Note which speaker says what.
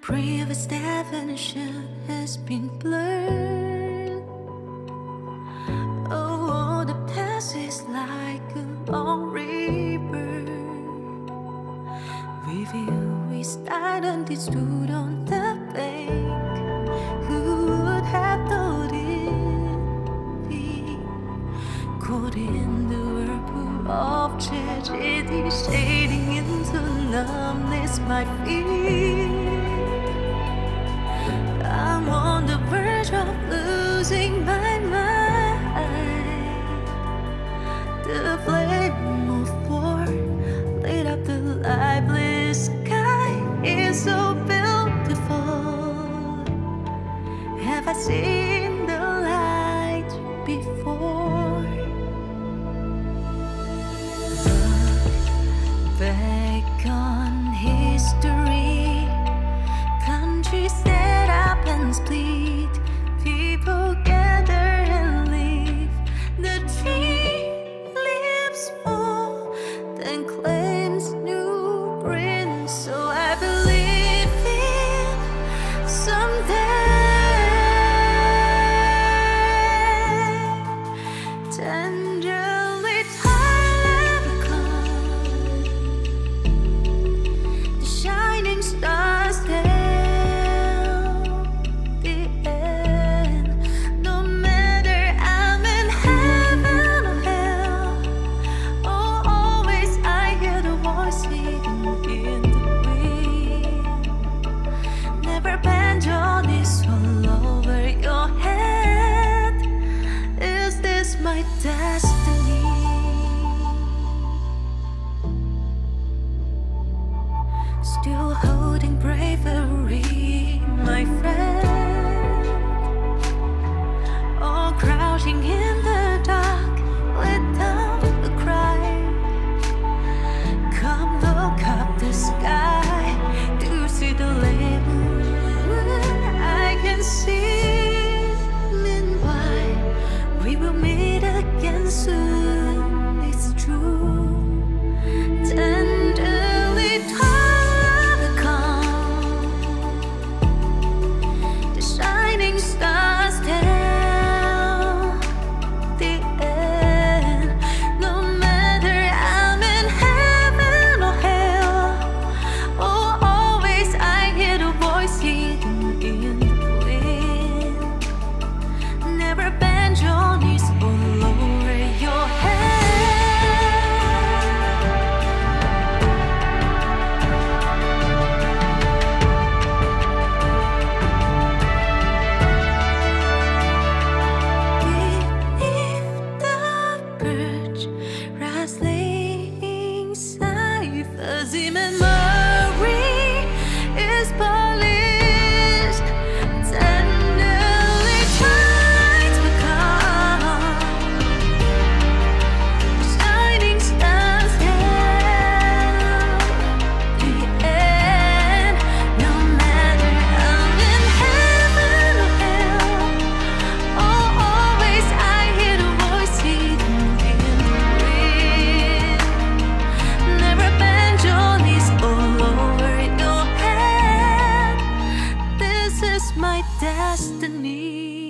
Speaker 1: Previous definition has been blurred. Oh, the past is like a long river. We feel we stand understood on the bank. Who would have thought it be caught in the whirlpool of tragedy, shading into numbness, my fear. Losing my mind. The flame of war lit up the lifeless sky. It's so beautiful. Have I seen the light before? Look back on Still holding bravery, my friend. All crouching in Late my destiny.